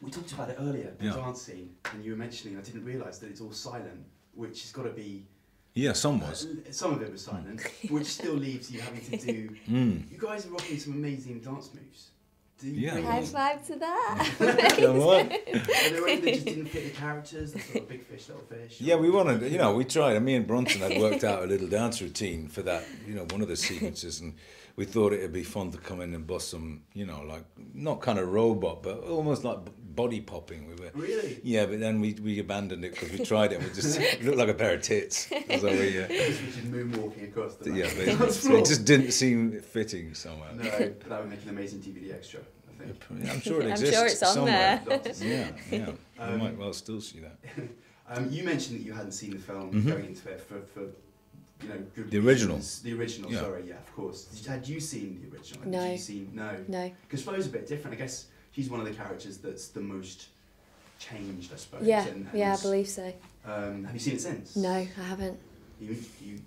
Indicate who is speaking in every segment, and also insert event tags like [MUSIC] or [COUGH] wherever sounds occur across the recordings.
Speaker 1: We talked about it earlier, the
Speaker 2: Yeah.
Speaker 1: dance scene, and you were mentioning I didn't realise that it's all silent, which has got to be.
Speaker 2: Yeah, some was.
Speaker 1: uh, some of it was silent, which still leaves you having to do. [LAUGHS]
Speaker 2: Mm.
Speaker 1: You guys are rocking some amazing dance moves. Do you
Speaker 2: Yeah.
Speaker 1: really-
Speaker 3: High five to that. [LAUGHS] [LAUGHS]
Speaker 2: Come on.
Speaker 1: Are there any that just didn't fit the characters? The sort of big fish, little fish.
Speaker 2: Yeah, we wanted, you know, we tried. Me and Bronson had worked out a little dance routine for that, you know, one of the sequences, and we thought it'd be fun to come in and bust some, you know, like not kind of robot, but almost like body popping. We were,
Speaker 1: Really?
Speaker 2: yeah, but then we, we abandoned it because we tried it. and We just it [LAUGHS] looked like a pair of tits. So we, uh, [LAUGHS]
Speaker 1: we should moonwalking across the
Speaker 2: yeah,
Speaker 1: dance
Speaker 2: basically. It [LAUGHS] just didn't seem fitting somewhere.
Speaker 1: No, that would make an amazing DVD extra, I think.
Speaker 2: I'm sure it
Speaker 3: I'm
Speaker 2: exists
Speaker 3: sure it's on
Speaker 2: somewhere.
Speaker 3: there.
Speaker 2: Yeah, yeah.
Speaker 1: Um,
Speaker 2: you might well still see that.
Speaker 1: Um, you mentioned that you hadn't seen the film
Speaker 2: Mhm.
Speaker 1: going into it for, for you know, good
Speaker 2: The original.
Speaker 1: The original,
Speaker 2: Yeah.
Speaker 1: sorry, yeah, of course. Did, had you seen the original?
Speaker 3: No.
Speaker 1: Had you seen, no.
Speaker 3: no.
Speaker 1: Because Flo's a bit different. I guess she's one of the characters that's the most changed, I suppose.
Speaker 3: Yeah,
Speaker 1: and, and
Speaker 3: yeah, I believe so.
Speaker 1: Um, have you seen it since?
Speaker 3: No, I haven't.
Speaker 1: You, you,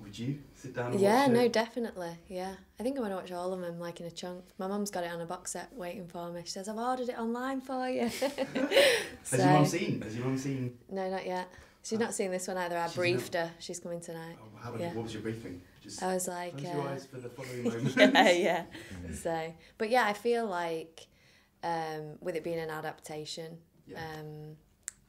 Speaker 1: would you sit down and
Speaker 3: Yeah,
Speaker 1: watch
Speaker 3: no, definitely. Yeah, I think I'm gonna watch all of them like in a chunk. My mum's got it on a box set waiting for me. She says I've ordered it online for you. [LAUGHS]
Speaker 1: Has your mum seen? Has your mum seen?
Speaker 3: No, not yet. She's not seen this one either. I briefed her. She's coming tonight.
Speaker 1: Oh, how,
Speaker 3: Yeah.
Speaker 1: What was your briefing? Just
Speaker 3: I was like, uh,
Speaker 1: eyes for the following [LAUGHS] moment.
Speaker 3: yeah, yeah. So, but yeah, I feel like um, with it being an adaptation,
Speaker 1: Yeah.
Speaker 3: um,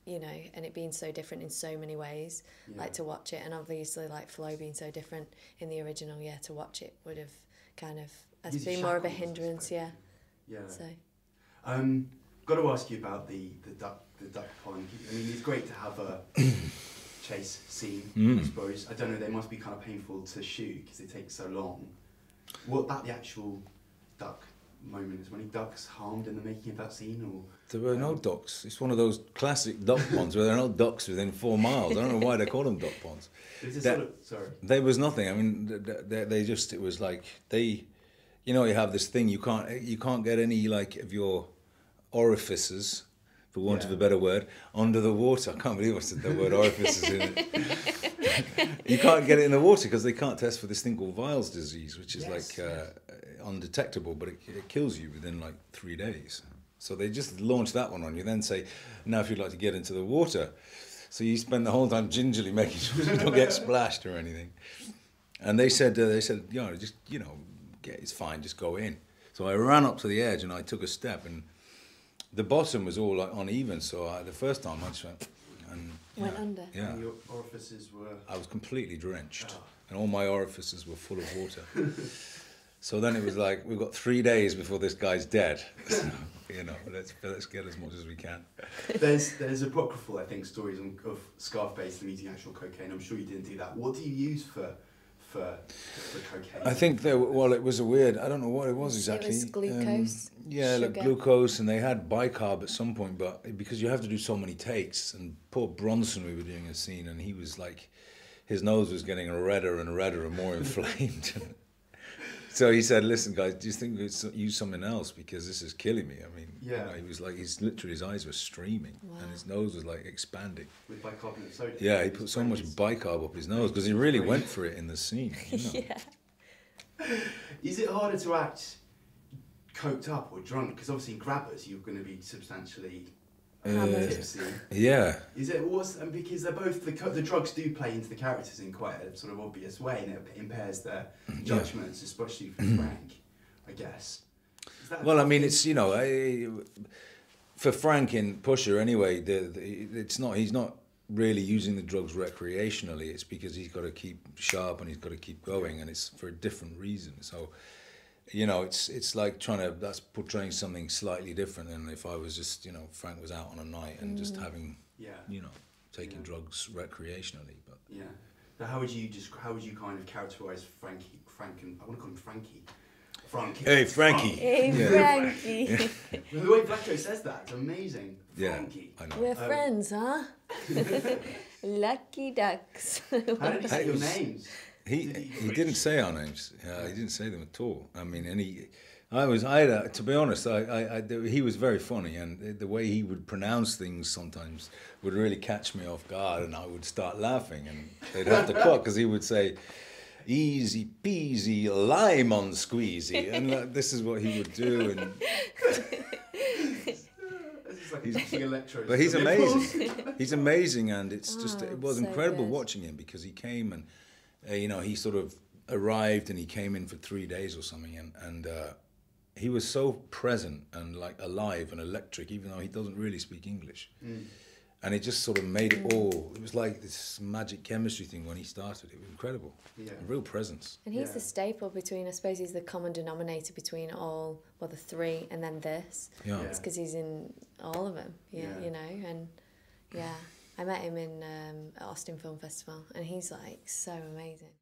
Speaker 3: you know, and it being so different in so many ways,
Speaker 1: Yeah.
Speaker 3: like to watch it, and obviously like Flo being so different in the original, yeah, to watch it would have kind of has been more of a hindrance, yeah.
Speaker 1: Yeah.
Speaker 3: So
Speaker 1: Um, got to ask you about the, the duck the duck pond. I mean, it's great to have a [COUGHS] chase scene. I
Speaker 2: Mm.
Speaker 1: suppose I don't know. They must be kind of painful to shoot because it takes so long. What about the actual duck moment? Is there any ducks harmed in the making of that scene, or
Speaker 2: There were no ducks. It's one of those classic duck [LAUGHS] ponds where there are no ducks within four miles. I don't know why they call them duck ponds. That-
Speaker 1: sort of sorry?
Speaker 2: There was nothing. I mean, th- th- they, they just it was like they, you know, you have this thing you can't you can't get any like of your orifices, for want of a better word, under the water. I can't believe I said the word [LAUGHS] orifices in it. you can't get it in the water because they can't test for this thing called Weil's disease, which is
Speaker 1: Yes,
Speaker 2: like uh, undetectable, but it, it kills you within like three days. So they just launch that one on you, then say, now if you'd like to get into the water. So you spend the whole time gingerly making sure you don't get splashed or anything. And they said, uh, they said, you know, just you know, get, it's fine, just go in. So I ran up to the edge and I took a step, and the bottom was all like uneven. So I, the first time I just went and
Speaker 3: Went
Speaker 2: yeah,
Speaker 3: under.
Speaker 2: Yeah,
Speaker 1: And your orifices were.
Speaker 2: I was completely drenched,
Speaker 1: Oh.
Speaker 2: and all my orifices were full of water. [LAUGHS] so then it was like we've got three days before this guy's dead. So, [LAUGHS] you know, let's let's get as much as we can.
Speaker 1: There's there's apocryphal, I think, stories of Scarface and eating actual cocaine. I'm sure you didn't do that. What do you use for for for cocaine?
Speaker 2: I think there. Well, it was a weird. I don't know what it was exactly.
Speaker 3: It was glucose,
Speaker 2: Um, yeah, like glucose, and they had bicarb at some point, but because you have to do so many takes, and poor Bronson, we were doing a scene, and he was like, his nose was getting redder and redder and more [LAUGHS] inflamed. [LAUGHS] so he said, "Listen, guys, do you think we should use something else because this is killing me?" I mean, you
Speaker 1: Yeah.
Speaker 2: know, he was like, he's literally his eyes were streaming,
Speaker 3: Wow.
Speaker 2: and his nose was like expanding.
Speaker 1: with bicarbonate of soda.
Speaker 2: Yeah, he put so much bicarb up his nose because he really went for it in the scene. [LAUGHS] You know?
Speaker 3: yeah. [LAUGHS]
Speaker 1: Is it harder to act coked up or drunk? Because obviously in grabbers you're going to be substantially
Speaker 3: Hammered.
Speaker 1: tipsy.
Speaker 2: Yeah.
Speaker 1: Is it what's and because they're both the the drugs do play into the characters in quite a sort of obvious way and it impairs their judgments, especially for mm-hmm. Frank, I guess. Is that a
Speaker 2: Well, I mean,
Speaker 1: thing?
Speaker 2: it's you know, I, for Frank in Pusher anyway. The, the, it's not he's not really using the drugs recreationally. It's because he's got to keep sharp and he's got to keep going, and it's for a different reason. So, you know, it's it's like trying to that's portraying something slightly different than if I was just you know Frank was out on a night and just having
Speaker 1: yeah,
Speaker 2: you know taking
Speaker 1: Yeah.
Speaker 2: drugs recreationally. But
Speaker 1: yeah. So how would you just how would you kind of characterize Frankie, Frank and I want to call him Frankie. Frankie.
Speaker 2: hey, Frankie.
Speaker 3: Hey,
Speaker 2: Yeah.
Speaker 3: Frankie. [LAUGHS]
Speaker 1: Well, the way Blacko says that, it's amazing.
Speaker 2: Yeah,
Speaker 1: Frankie.
Speaker 2: I know.
Speaker 3: We're
Speaker 1: Um,
Speaker 3: friends, huh? [LAUGHS] [LAUGHS] Lucky ducks.
Speaker 1: How did he say your names?
Speaker 2: He
Speaker 1: Did he
Speaker 2: he
Speaker 1: reach-
Speaker 2: didn't say our names. Uh, he didn't say them at all. I mean, and he, I was I had a, to be honest, I, I, I he was very funny, and the- the way he would pronounce things sometimes would really catch me off guard, and I would start laughing, and they'd have to [LAUGHS] cut because he would say. Easy peasy, lemon squeezy, and uh, this is what he would do. And He's- But he's amazing. [LAUGHS] he's amazing, and it's just
Speaker 3: Oh,
Speaker 2: it was
Speaker 3: so
Speaker 2: incredible
Speaker 3: good.
Speaker 2: watching him because he came and uh, you know he sort of arrived and he came in for three days or something, and and uh, he was so present and like alive and electric, even though he doesn't really speak English.
Speaker 1: Mm.
Speaker 2: And it just sort of made it all. It was like this magic chemistry thing when he started. It was incredible.
Speaker 1: Yeah.
Speaker 2: A real presence.
Speaker 3: And he's
Speaker 1: Yeah.
Speaker 3: the staple between, I suppose, he's the common denominator between all, well, the three and then this.
Speaker 2: Yeah.
Speaker 1: Yeah.
Speaker 3: It's because he's in all of them, yeah,
Speaker 1: Yeah.
Speaker 3: you know, and yeah. I met him in um, at Austin Film Festival, and he's like so amazing.